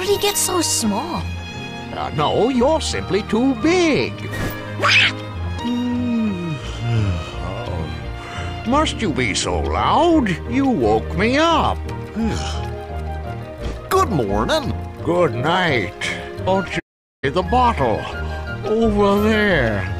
did he get so small? Uh, no, you're simply too big. Must you be so loud? You woke me up. Good morning. Good night. Don't you see the bottle? Over there.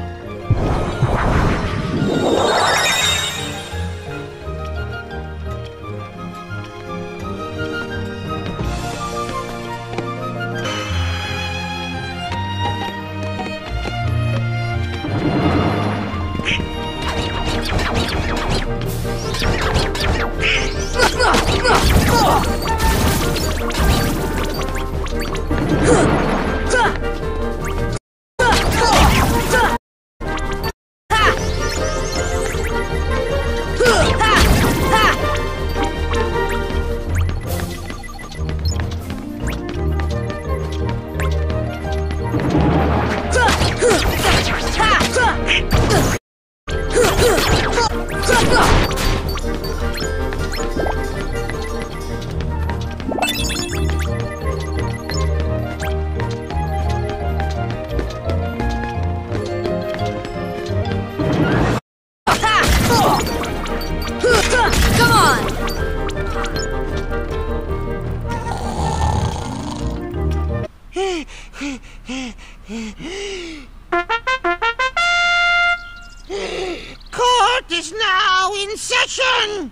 Is now in session.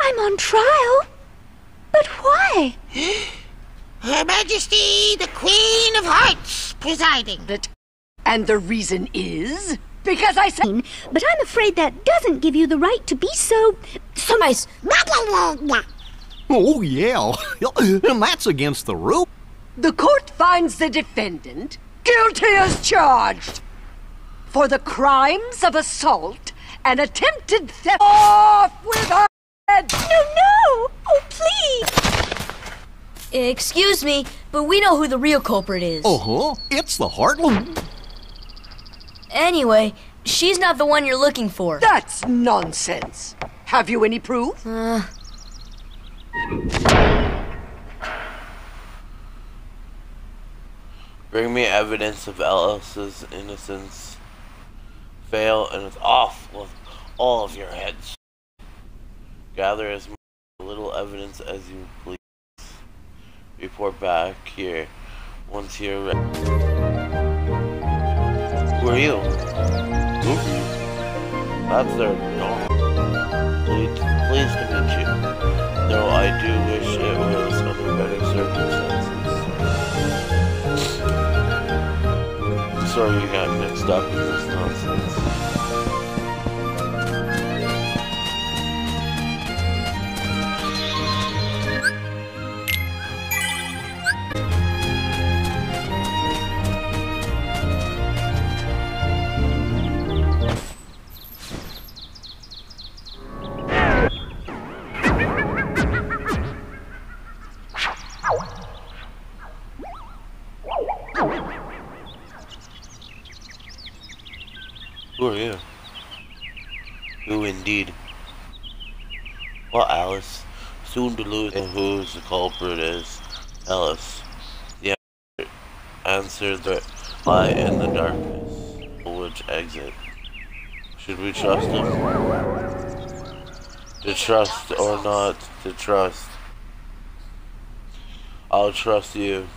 I'm on trial. But why? Her Majesty, the Queen of Hearts, presiding. And the reason is because I said But I'm afraid that doesn't give you the right to be so. so nice. Oh, yeah. and that's against the rule. the court finds the defendant guilty as charged for the crimes of assault and attempted theft. Off with her head! No, no! Oh, please! Excuse me, but we know who the real culprit is. Uh huh. It's the Heartless. Anyway, she's not the one you're looking for. That's nonsense. Have you any proof? bring me evidence of Alice's innocence. Fail, and it's off with all of your heads. Gather as little evidence as you please. Report back here once you're ready. Who are you? Who? That's their dog. Please, please to meet you. Though no, I do wish it was under better circumstances. Sorry you got mixed up in this nonsense. Who are you? Who indeed? Well, Alice, soon to lose who the culprit is. Alice, the answer that lie in the darkness. Which exit? Should we trust him? To trust or not to trust? I'll trust you.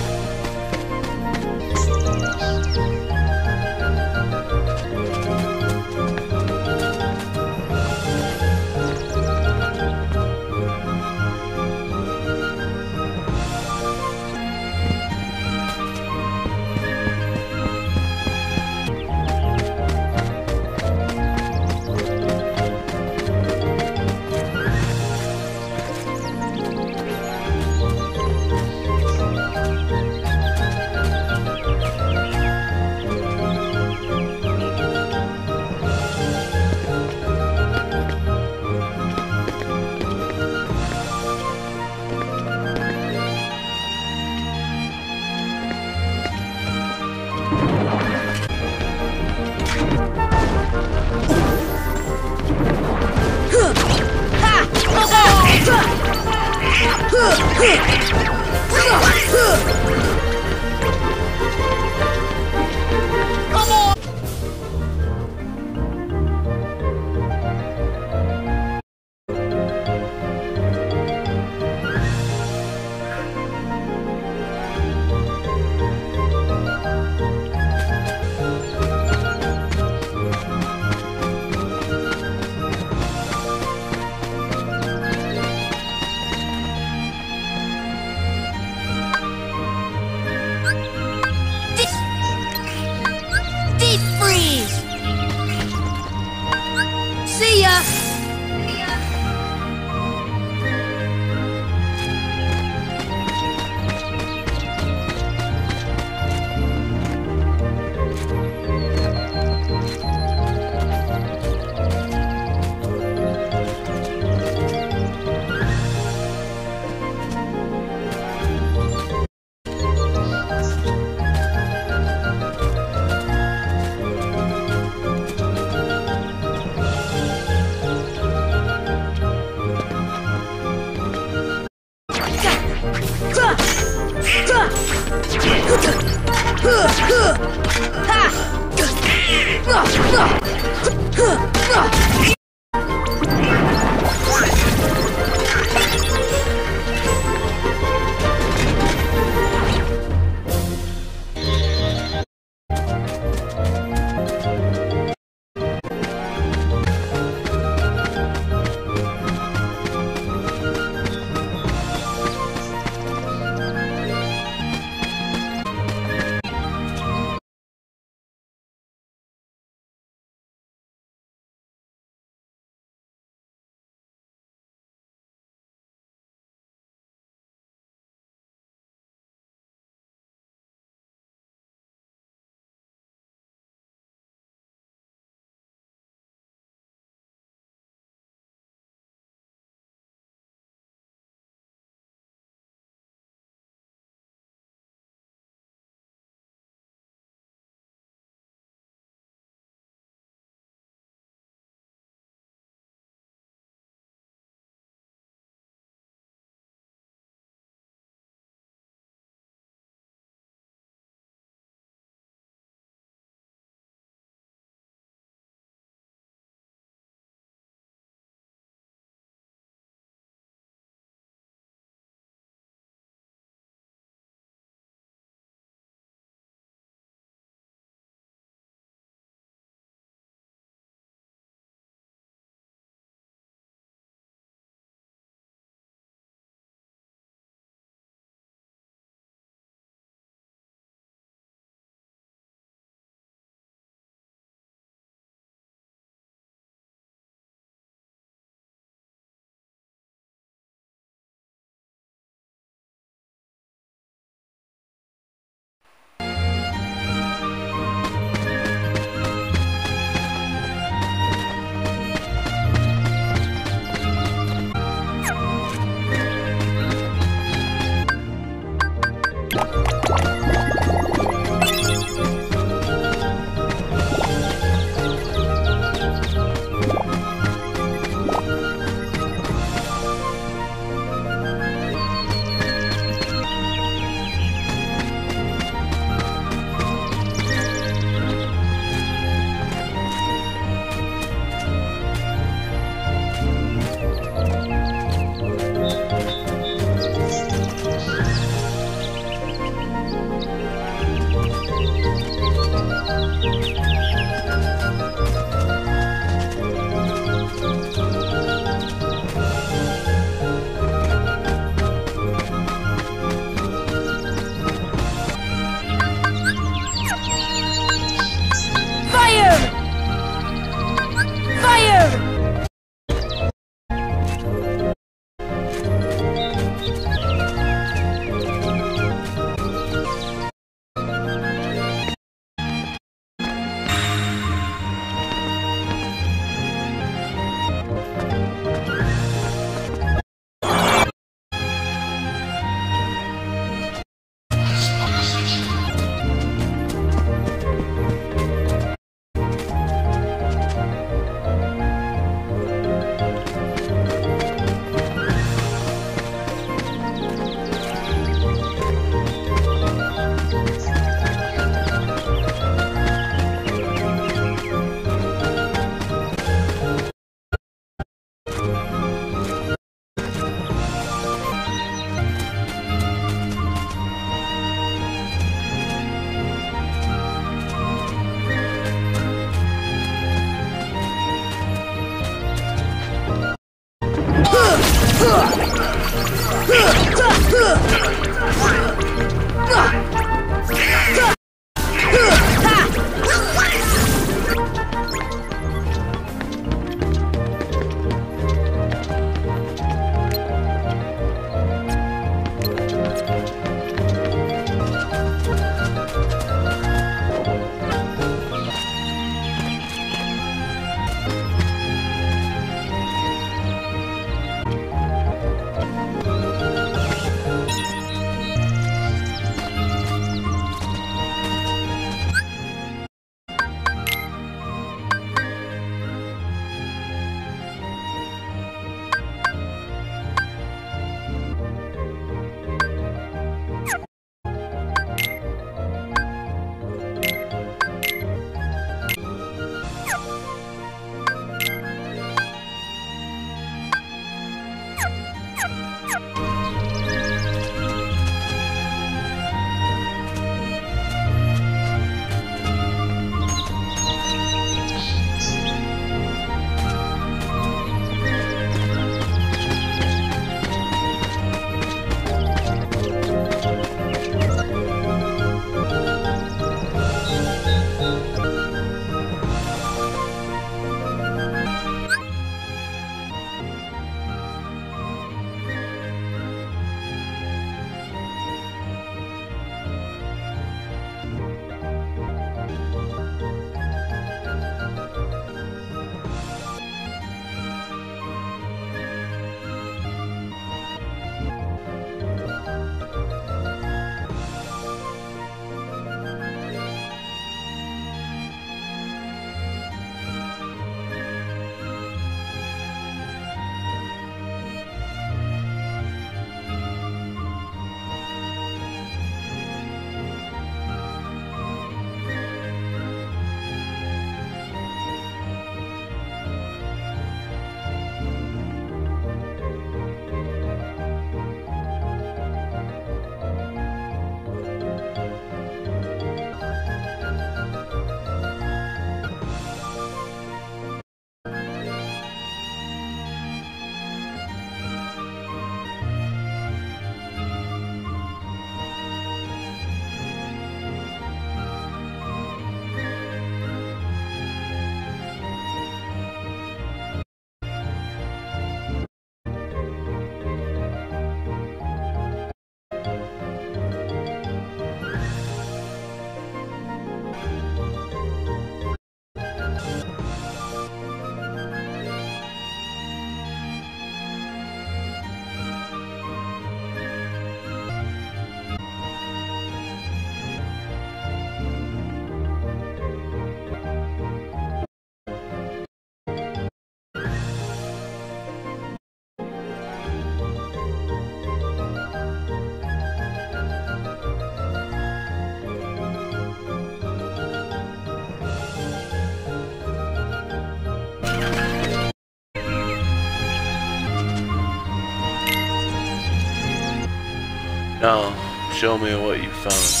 Now, show me what you found.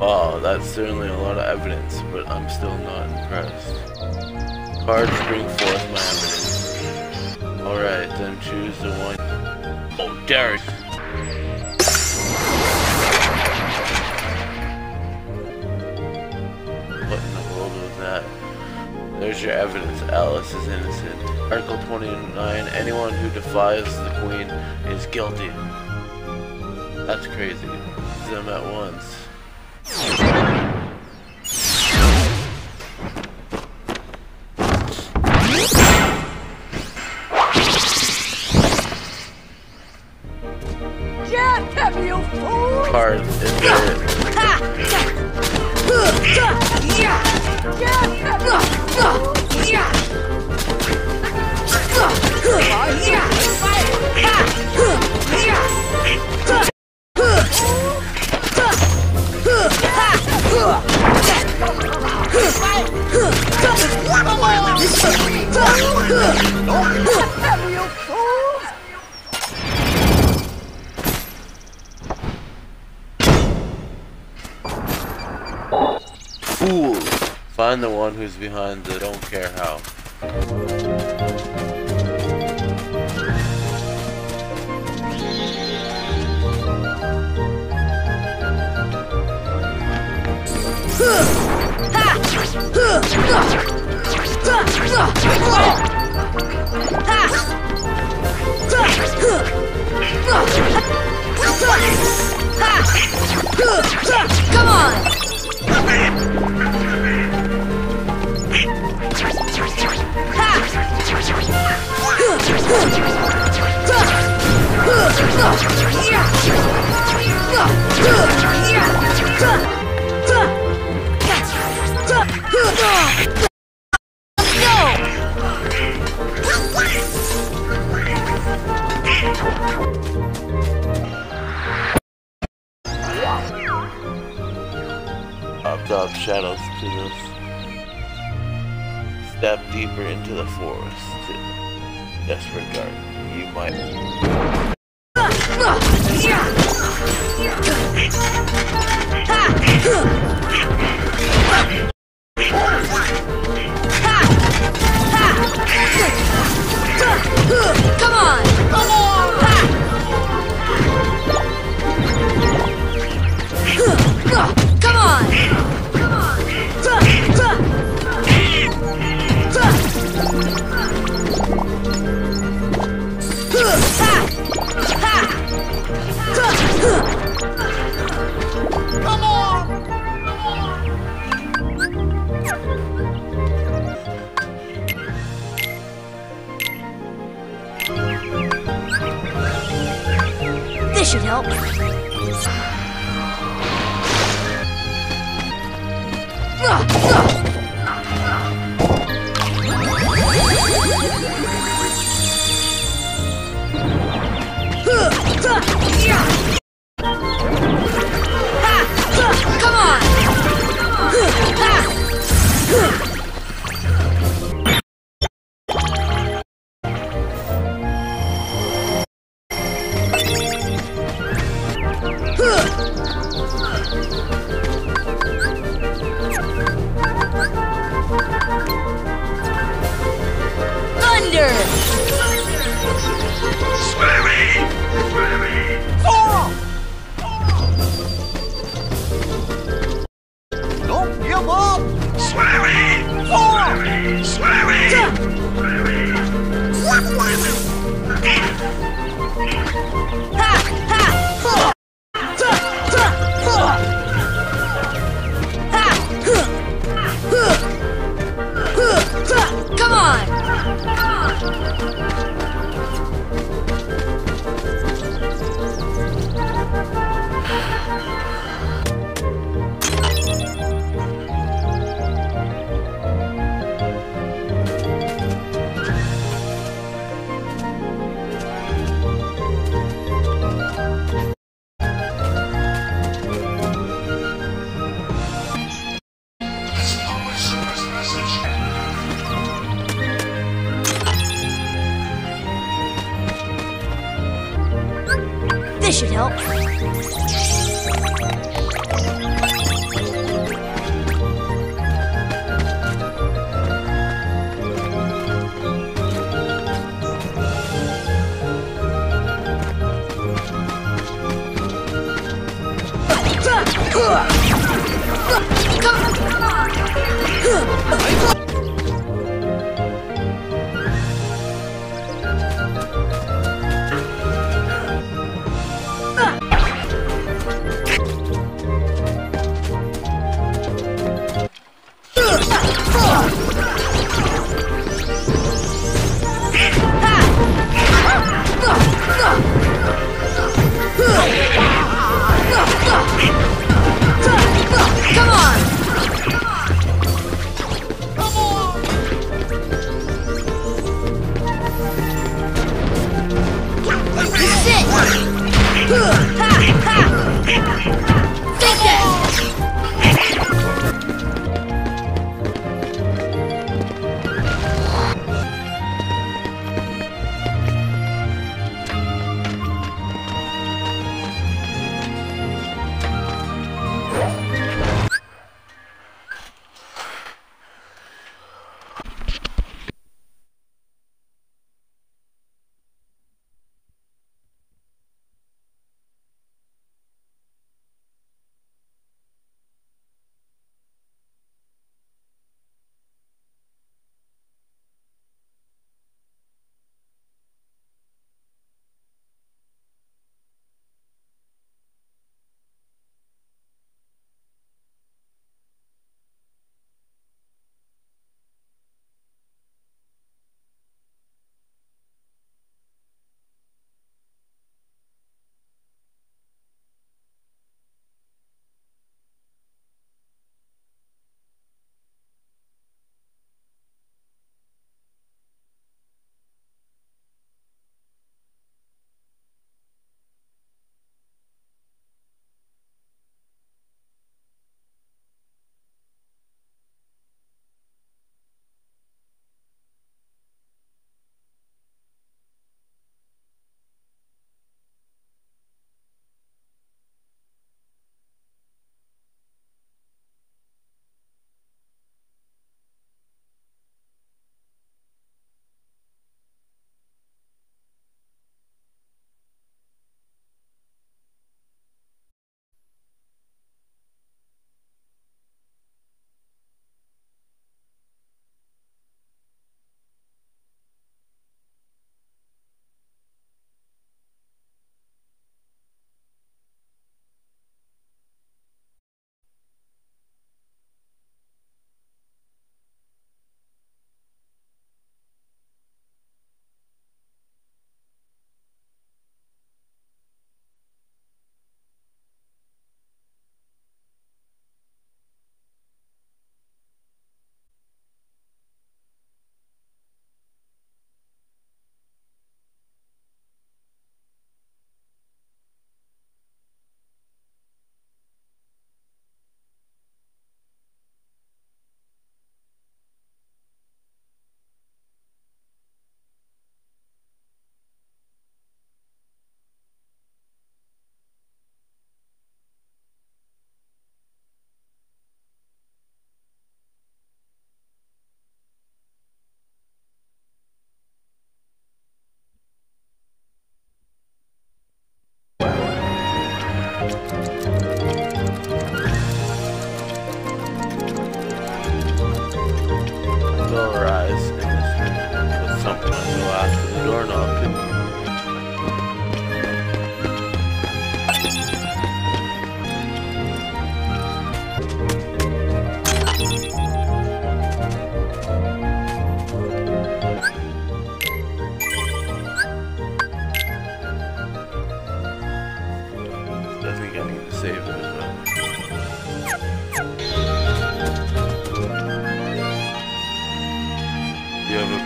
Wow, that's certainly a lot of evidence, but I'm still not impressed. Cards bring forth my evidence. Alright, then choose the one. Oh, Derek! There's your evidence. Alice is innocent. Article 29. Anyone who defies the Queen is guilty. That's crazy. Them at once. Find the one who's behind the don't care how. Come on! Absorb deeper into the forest. Disregard. You might.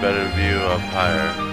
Better view up higher.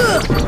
Huh!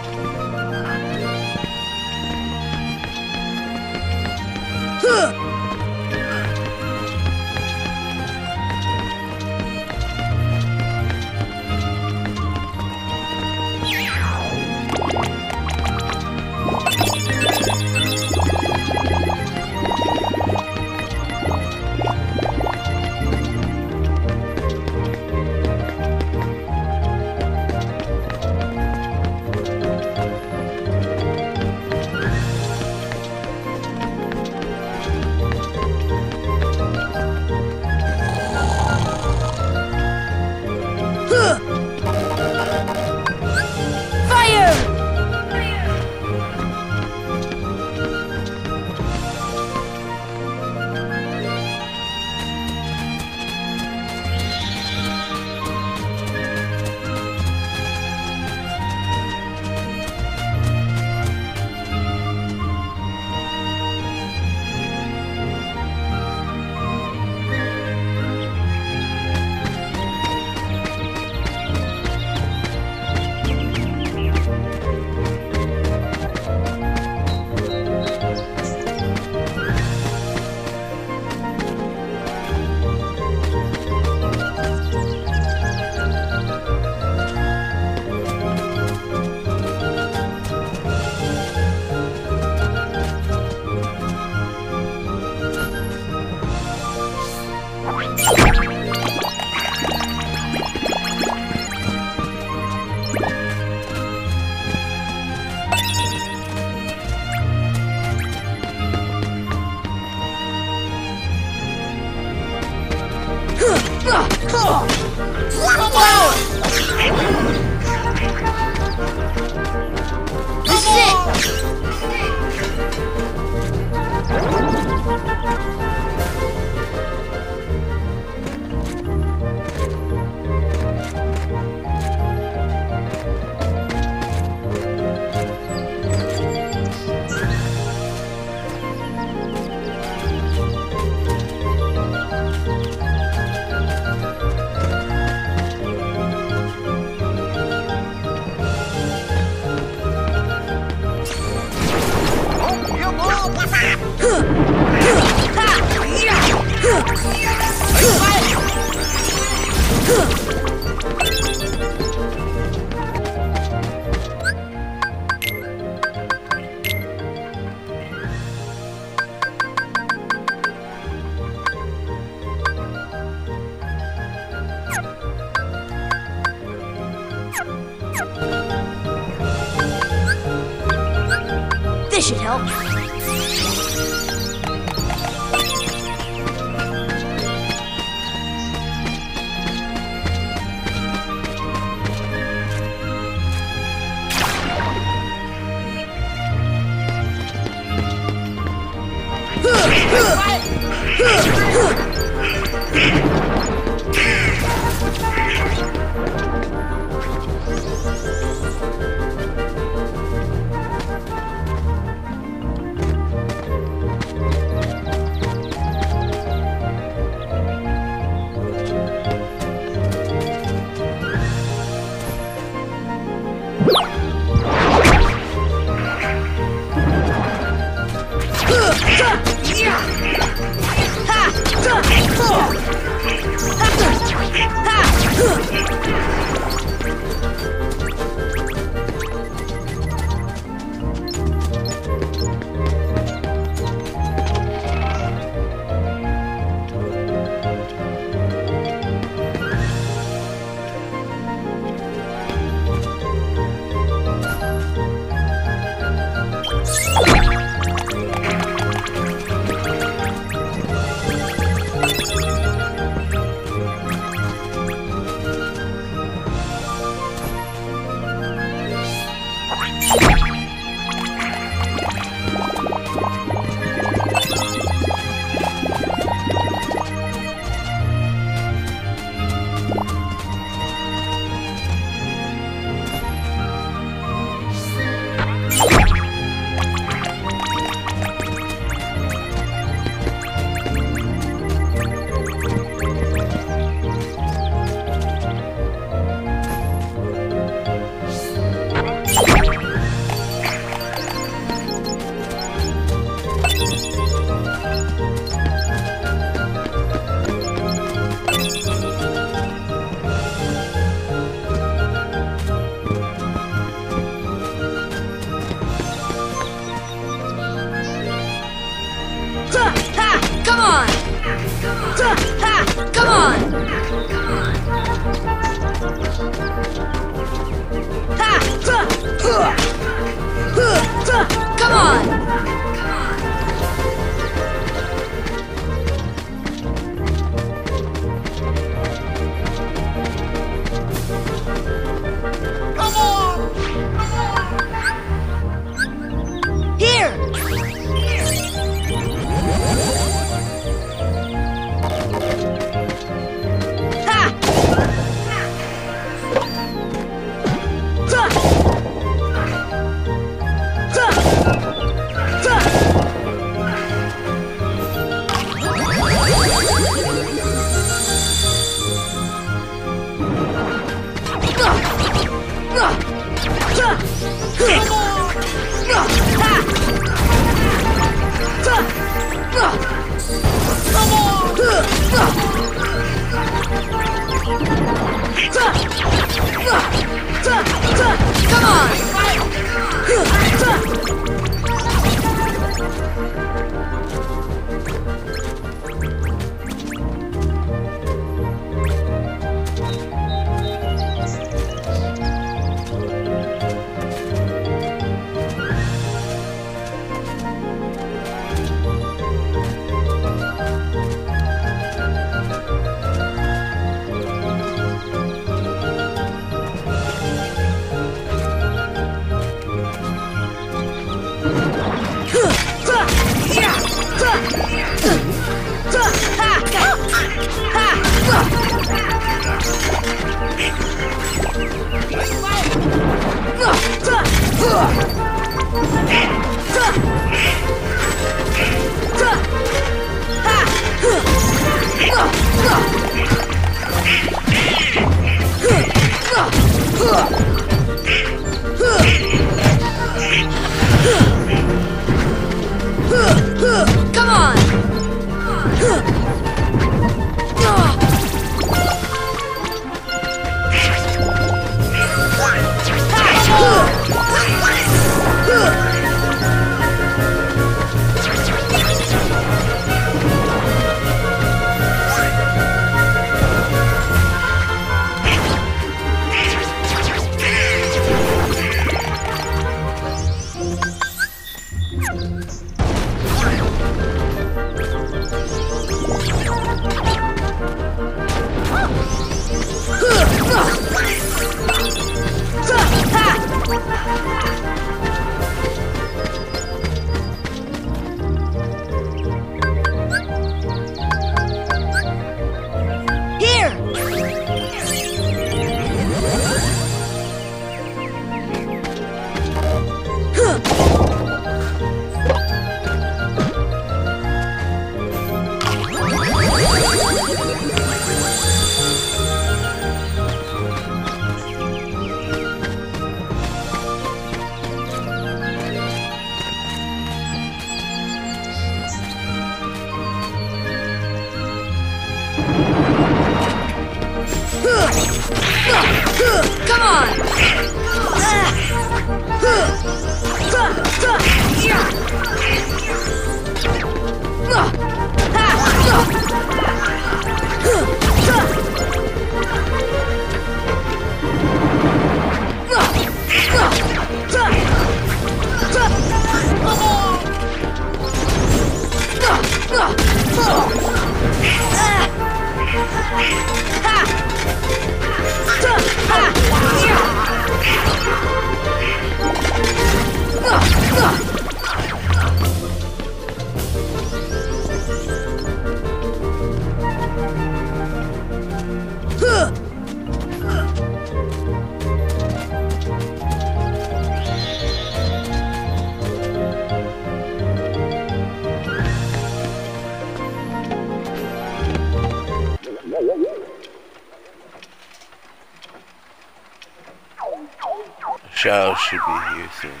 Soon.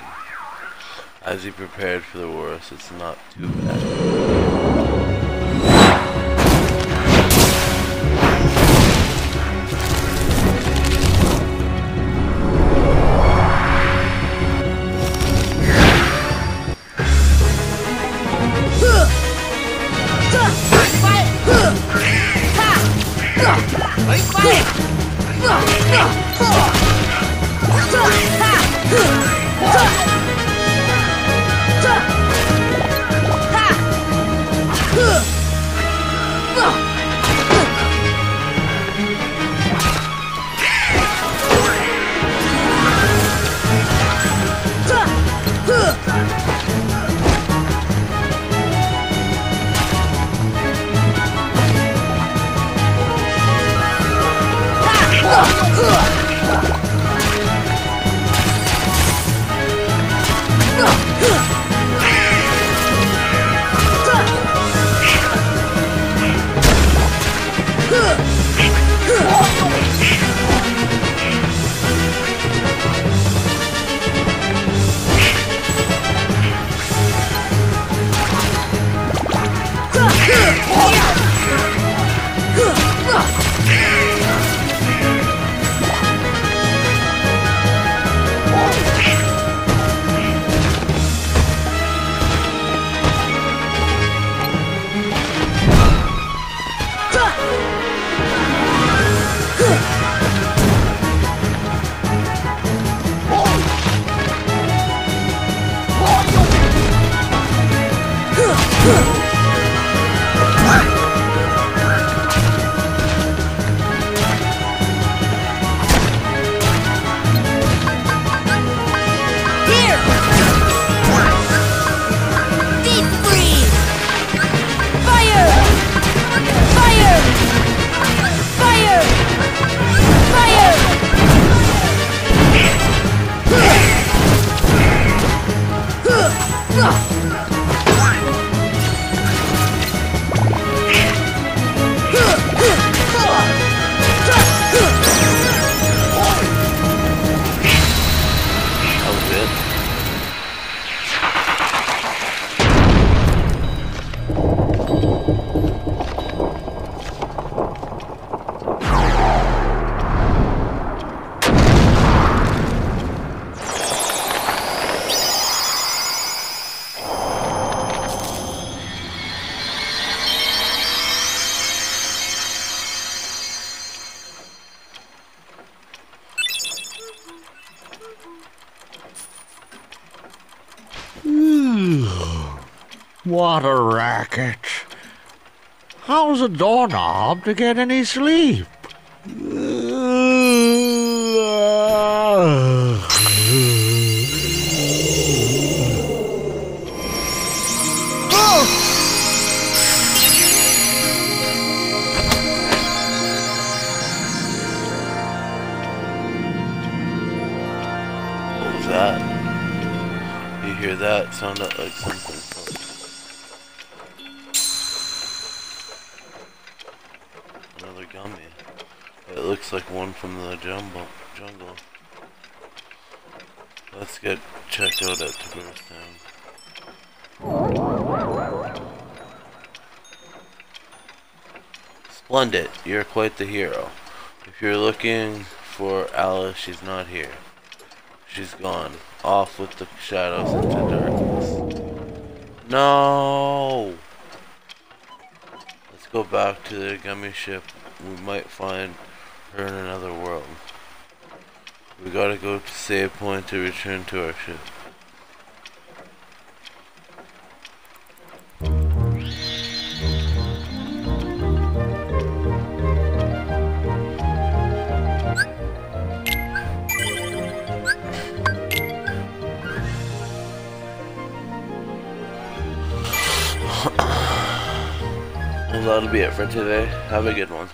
As he prepared for the worst, it's not What a racket. How's a doorknob to get any sleep? That? You hear that? Sounded like something. Like one from the jumble, jungle. Let's get checked out at Traverse Town. Splendid, you're quite the hero. If you're looking for Alice, she's not here. She's gone. Off with the shadows into darkness. No! Let's go back to the Gummi ship. We might find her in another world. We gotta go to save point to return to our ship. Well, that'll be it for today. Have a good one.